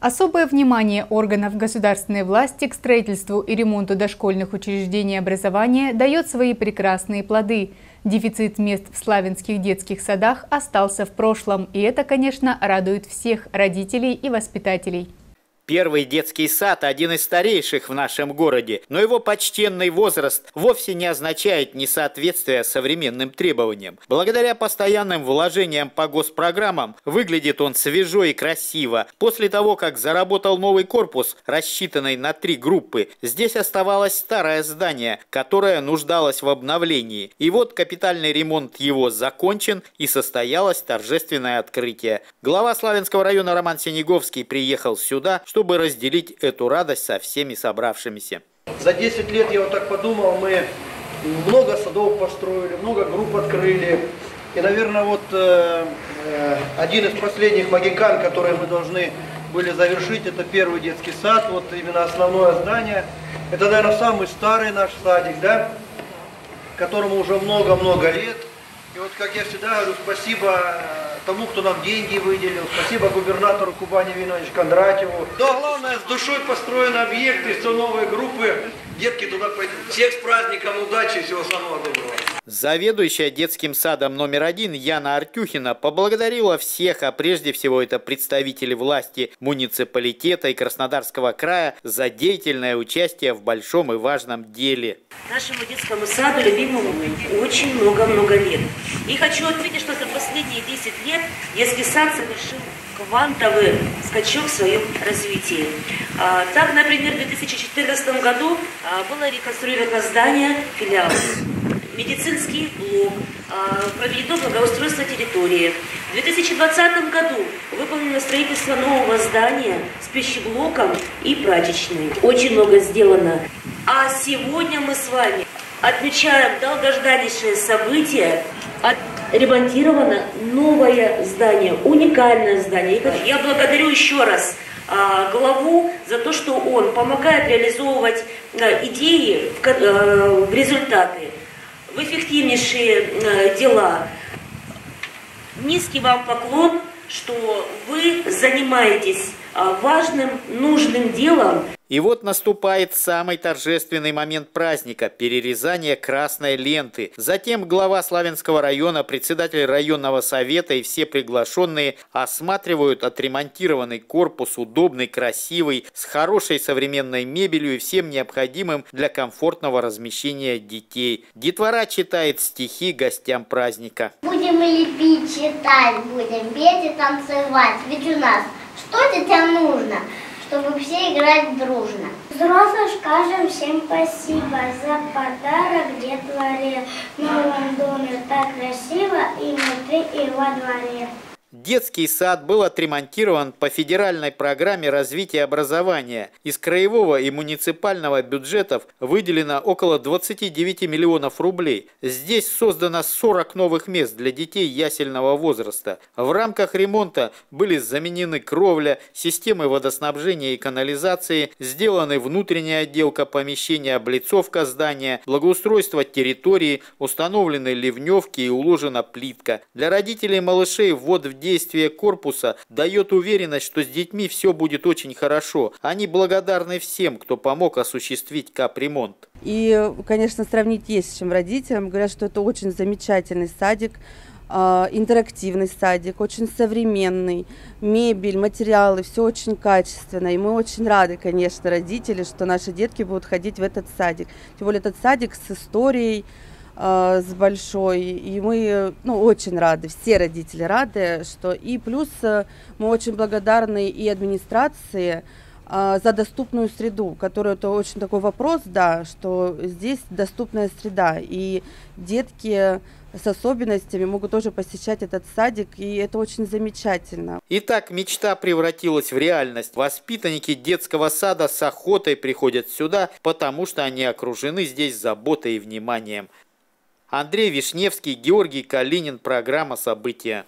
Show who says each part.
Speaker 1: Особое внимание органов государственной власти к строительству и ремонту дошкольных учреждений образования дает свои прекрасные плоды. Дефицит мест в славянских детских садах остался в прошлом, и это, конечно, радует всех родителей и воспитателей.
Speaker 2: Первый детский сад – один из старейших в нашем городе, но его почтенный возраст вовсе не означает несоответствие современным требованиям. Благодаря постоянным вложениям по госпрограммам выглядит он свежо и красиво. После того, как заработал новый корпус, рассчитанный на три группы, здесь оставалось старое здание, которое нуждалось в обновлении. И вот капитальный ремонт его закончен и состоялось торжественное открытие. Глава Славянского района Роман Синеговский приехал сюда, чтобы чтобы разделить эту радость со всеми собравшимися.
Speaker 3: За 10 лет, я вот так подумал, мы много садов построили, много групп открыли. И, наверное, вот э, э, один из последних магикан, которые мы должны были завершить, это первый детский сад, вот именно основное здание. Это, наверное, самый старый наш садик, да, которому уже много-много лет. И вот, как я всегда говорю, спасибо тому, кто нам деньги выделил. Спасибо губернатору Кубани Винович Кондратьеву. Да, главное, с душой построены объекты, все новые группы. Детки туда пойдут. Всех с праздником, удачи и всего самого доброго.
Speaker 2: Заведующая детским садом номер один Яна Артюхина поблагодарила всех, а прежде всего это представители власти муниципалитета и Краснодарского края за деятельное участие в большом и важном деле.
Speaker 4: Нашему детскому саду, любимому, очень много-много лет. И хочу отметить, что за последние 10 лет детский сад совершил квантовый скачок в своем развитии. А, так, например, в 2014 году а, было реконструировано здание филиала медицинский блок, а, проведено благоустройство территории. В 2020 году выполнено строительство нового здания с пищеблоком и прачечной. Очень много сделано. А сегодня мы с вами отмечаем долгожданнейшее событие. Отремонтировано новое здание, уникальное здание. Я благодарю еще раз а, главу за то, что он помогает реализовывать а, идеи в результаты в эффективнейшие э, дела. Низкий вам поклон, что вы занимаетесь а, важным, нужным делом.
Speaker 2: И вот наступает самый торжественный момент праздника – перерезание красной ленты. Затем глава Славянского района, председатель районного совета и все приглашенные осматривают отремонтированный корпус, удобный, красивый, с хорошей современной мебелью и всем необходимым для комфортного размещения детей. Детвора читает стихи гостям праздника.
Speaker 5: Будем лепить, читать, будем петь и танцевать, ведь у нас что детям нужно? Чтобы все играть дружно. Взрослым скажем всем спасибо за подарок детворе. В новом доме так красиво и внутри, и во дворе.
Speaker 2: Детский сад был отремонтирован по федеральной программе развития образования. Из краевого и муниципального бюджетов выделено около 29 миллионов рублей. Здесь создано 40 новых мест для детей ясельного возраста. В рамках ремонта были заменены кровля, системы водоснабжения и канализации, сделаны внутренняя отделка помещения, облицовка здания, благоустройство территории, установлены ливневки и уложена плитка. Для родителей малышей ввод в действие корпуса дает уверенность, что с детьми все будет очень хорошо. Они благодарны всем, кто помог осуществить капремонт.
Speaker 6: И, конечно, сравнить есть с чем родителям. Говорят, что это очень замечательный садик, а, интерактивный садик, очень современный, мебель, материалы, все очень качественно. И мы очень рады, конечно, родители, что наши детки будут ходить в этот садик. Тем более этот садик с историей, с большой. И мы ну, очень рады, все родители рады, что и плюс э, мы очень благодарны и администрации э, за доступную среду, которая это очень такой вопрос, да, что здесь доступная среда. И детки с особенностями могут тоже посещать этот садик, и это очень замечательно.
Speaker 2: Итак, мечта превратилась в реальность. Воспитанники детского сада с охотой приходят сюда, потому что они окружены здесь заботой и вниманием. Андрей Вишневский, Георгий Калинин. Программа «События».